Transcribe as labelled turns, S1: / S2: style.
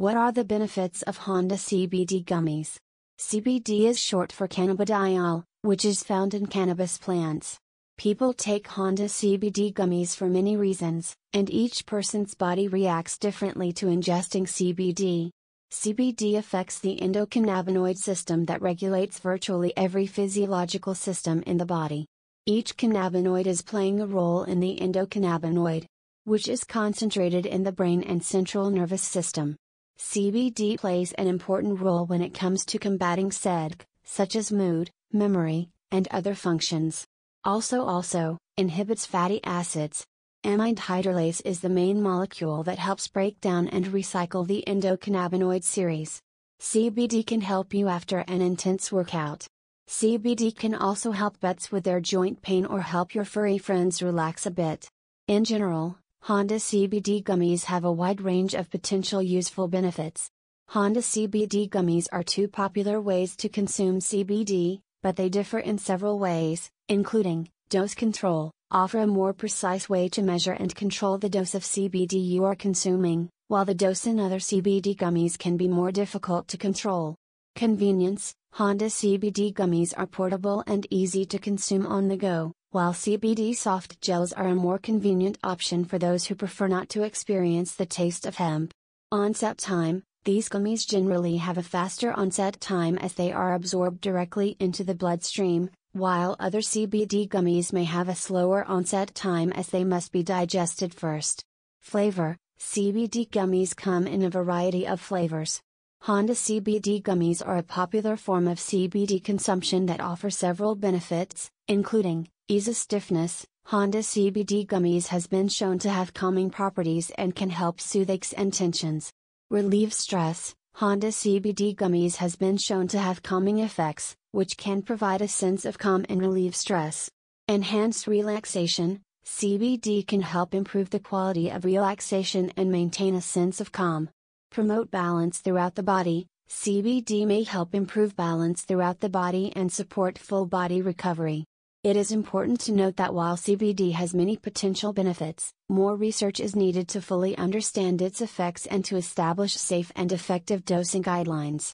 S1: What are the benefits of Honda CBD gummies? CBD is short for cannabidiol, which is found in cannabis plants. People take Honda CBD gummies for many reasons, and each person's body reacts differently to ingesting CBD. CBD affects the endocannabinoid system that regulates virtually every physiological system in the body. Each cannabinoid is playing a role in the endocannabinoid, which is concentrated in the brain and central nervous system. CBD plays an important role when it comes to combating SEDG, such as mood, memory, and other functions. Also also, inhibits fatty acids. Amide hydrolase is the main molecule that helps break down and recycle the endocannabinoid series. CBD can help you after an intense workout. CBD can also help pets with their joint pain or help your furry friends relax a bit. In general, Honda CBD gummies have a wide range of potential useful benefits. Honda CBD gummies are two popular ways to consume CBD, but they differ in several ways, including dose control, offer a more precise way to measure and control the dose of CBD you are consuming, while the dose in other CBD gummies can be more difficult to control. Convenience Honda CBD gummies are portable and easy to consume on the go while CBD soft gels are a more convenient option for those who prefer not to experience the taste of hemp. Onset time These gummies generally have a faster onset time as they are absorbed directly into the bloodstream, while other CBD gummies may have a slower onset time as they must be digested first. Flavor CBD gummies come in a variety of flavors. Honda CBD gummies are a popular form of CBD consumption that offer several benefits, including Ease of stiffness, Honda CBD gummies has been shown to have calming properties and can help soothe aches and tensions. Relieve stress, Honda CBD gummies has been shown to have calming effects, which can provide a sense of calm and relieve stress. Enhance relaxation, CBD can help improve the quality of relaxation and maintain a sense of calm. Promote balance throughout the body, CBD may help improve balance throughout the body and support full body recovery. It is important to note that while CBD has many potential benefits, more research is needed to fully understand its effects and to establish safe and effective dosing guidelines.